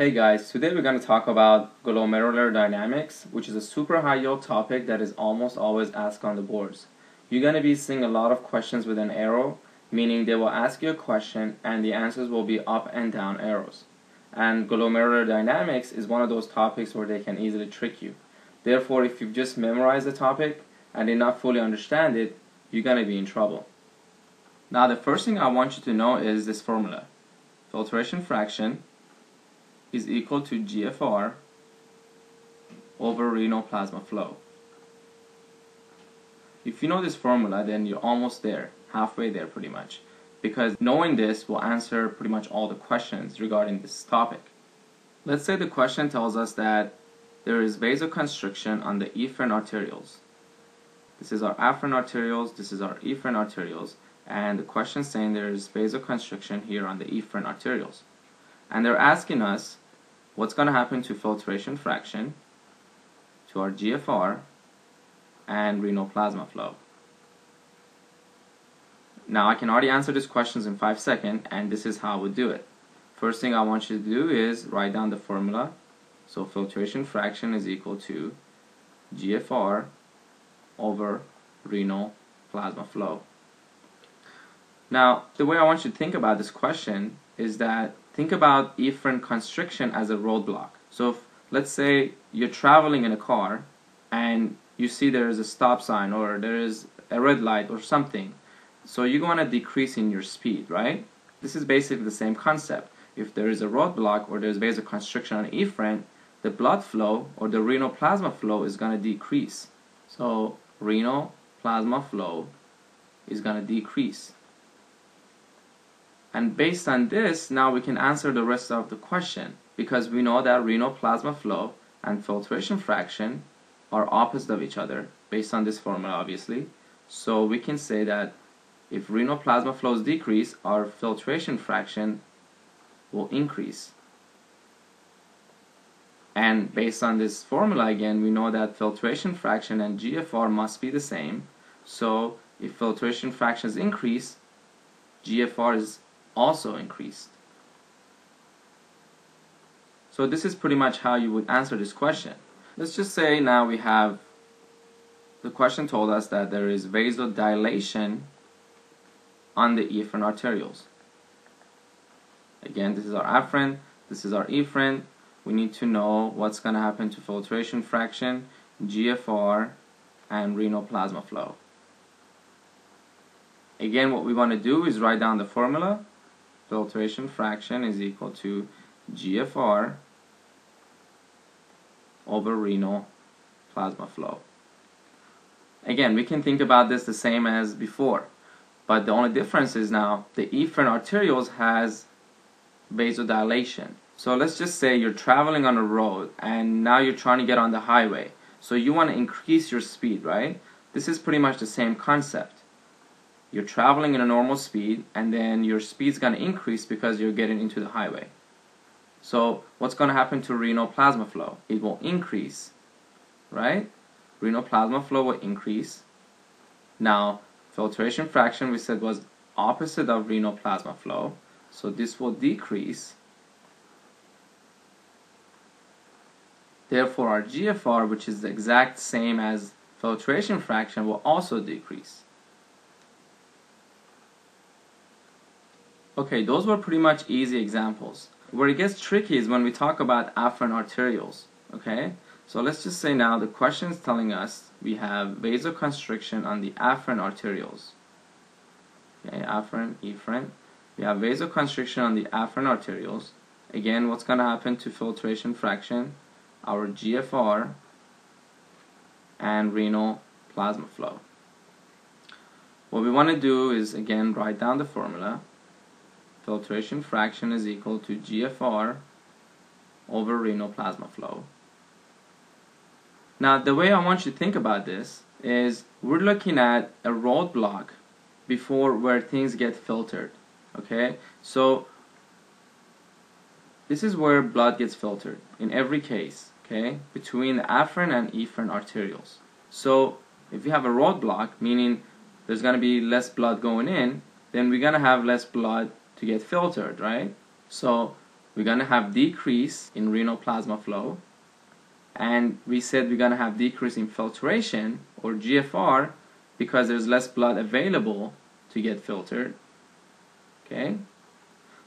Hey guys, today we're going to talk about glomerular dynamics, which is a super high yield topic that is almost always asked on the boards. You're going to be seeing a lot of questions with an arrow, meaning they will ask you a question and the answers will be up and down arrows. And glomerular dynamics is one of those topics where they can easily trick you. Therefore, if you've just memorized the topic and did not fully understand it, you're going to be in trouble. Now the first thing I want you to know is this formula. Filtration fraction is equal to GFR over renal plasma flow. If you know this formula, then you're almost there, halfway there pretty much, because knowing this will answer pretty much all the questions regarding this topic. Let's say the question tells us that there is vasoconstriction on the efferent arterioles. This is our afferent arterioles, this is our efferent arterioles, and the question saying there is vasoconstriction here on the efferent arterioles. And they're asking us what's going to happen to filtration fraction, to our GFR, and renal plasma flow. Now I can already answer these questions in 5 seconds and this is how we do it. First thing I want you to do is write down the formula. So filtration fraction is equal to GFR over renal plasma flow. Now the way I want you to think about this question is that think about efferent constriction as a roadblock. So if, let's say you're traveling in a car and you see there is a stop sign or there is a red light or something. So you want to decrease in your speed, right? This is basically the same concept. If there is a roadblock or there's vasoconstriction on efferent, the blood flow or the renal plasma flow is going to decrease. So renal plasma flow is going to decrease. And based on this, now we can answer the rest of the question because we know that renal plasma flow and filtration fraction are opposite of each other based on this formula obviously. So we can say that if renal plasma flows decrease, our filtration fraction will increase. And based on this formula again, we know that filtration fraction and GFR must be the same. So if filtration fractions increase, GFR is also increased. So this is pretty much how you would answer this question. Let's just say now we have the question told us that there is vasodilation on the efferent arterioles. Again, this is our afferent, this is our efferent. We need to know what's going to happen to filtration fraction, GFR, and renal plasma flow. Again, what we want to do is write down the formula filtration fraction is equal to GFR over renal plasma flow. Again, we can think about this the same as before, but the only difference is now the efferent arterioles has vasodilation. So let's just say you're traveling on a road and now you're trying to get on the highway. So you want to increase your speed, right? This is pretty much the same concept you're traveling in a normal speed and then your speed's going to increase because you're getting into the highway. So what's going to happen to renal plasma flow? It will increase, right? Renal plasma flow will increase. Now, filtration fraction we said was opposite of renal plasma flow. So this will decrease. Therefore, our GFR, which is the exact same as filtration fraction, will also decrease. Okay, those were pretty much easy examples. Where it gets tricky is when we talk about afferent arterioles. Okay, so let's just say now the question is telling us we have vasoconstriction on the afferent arterioles. Okay, afferent, efferent. We have vasoconstriction on the afferent arterioles. Again, what's going to happen to filtration fraction? Our GFR and renal plasma flow. What we want to do is again write down the formula filtration fraction is equal to GFR over renal plasma flow. Now the way I want you to think about this is we're looking at a roadblock before where things get filtered okay? So this is where blood gets filtered in every case okay? Between the afferent and efferent arterioles. So if you have a roadblock meaning there's going to be less blood going in then we're going to have less blood to get filtered, right? So we're going to have decrease in renal plasma flow and we said we're going to have decrease in filtration or GFR because there's less blood available to get filtered okay?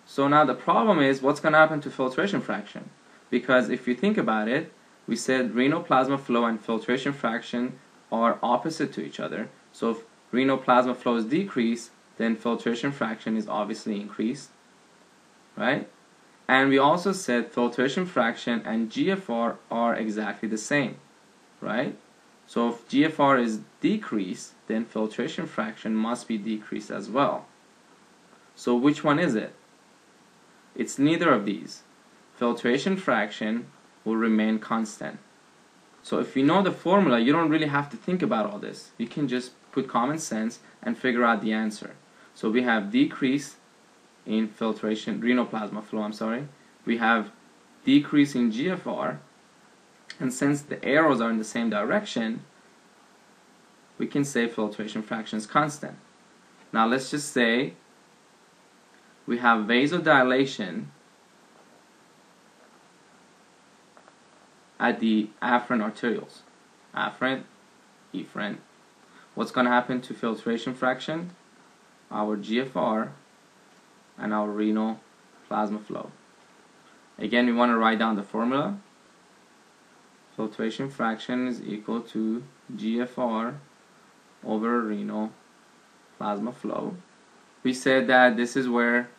So now the problem is what's going to happen to filtration fraction? Because if you think about it we said renal plasma flow and filtration fraction are opposite to each other. So if renal plasma flow is decreased then filtration fraction is obviously increased right? And we also said filtration fraction and GFR are exactly the same right? So if GFR is decreased then filtration fraction must be decreased as well. So which one is it? It's neither of these. Filtration fraction will remain constant. So if you know the formula you don't really have to think about all this. You can just put common sense and figure out the answer so we have decrease in filtration, renal plasma flow, I'm sorry. We have decrease in GFR. And since the arrows are in the same direction, we can say filtration fraction is constant. Now let's just say we have vasodilation at the afferent arterioles. Afferent, efferent. What's going to happen to filtration fraction? Our GFR, and our renal plasma flow. Again, we want to write down the formula. Filtration fraction is equal to GFR over renal plasma flow. We said that this is where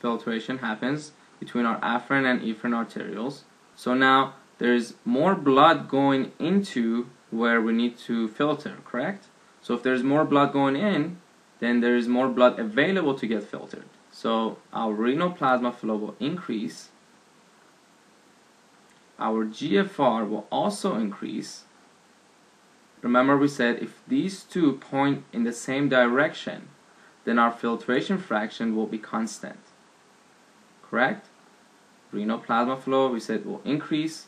filtration happens between our afferent and efferent arterioles. So now there's more blood going into where we need to filter, correct? So if there's more blood going in, then there is more blood available to get filtered. So our renal plasma flow will increase. Our GFR will also increase. Remember we said if these two point in the same direction, then our filtration fraction will be constant. Correct? Renal plasma flow we said will increase.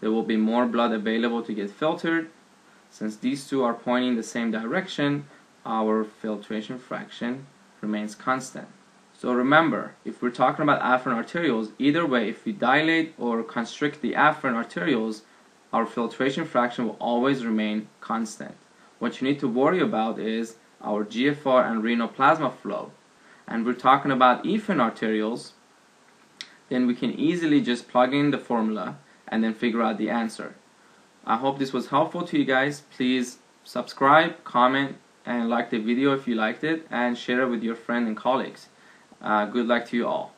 There will be more blood available to get filtered. Since these two are pointing the same direction, our filtration fraction remains constant. So remember, if we're talking about afferent arterioles, either way, if we dilate or constrict the afferent arterioles, our filtration fraction will always remain constant. What you need to worry about is our GFR and renal plasma flow. And we're talking about efferent arterioles, then we can easily just plug in the formula and then figure out the answer. I hope this was helpful to you guys. Please subscribe, comment, and like the video if you liked it and share it with your friends and colleagues. Uh, good luck to you all.